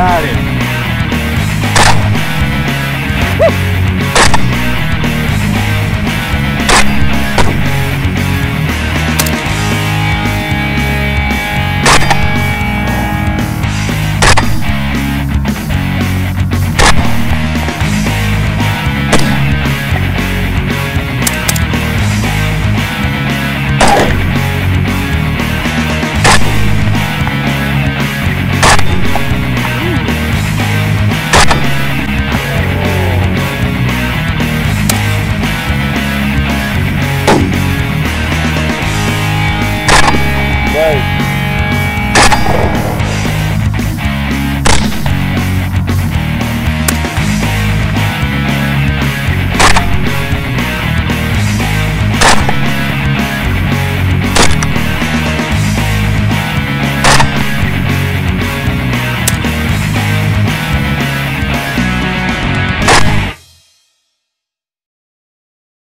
Got it.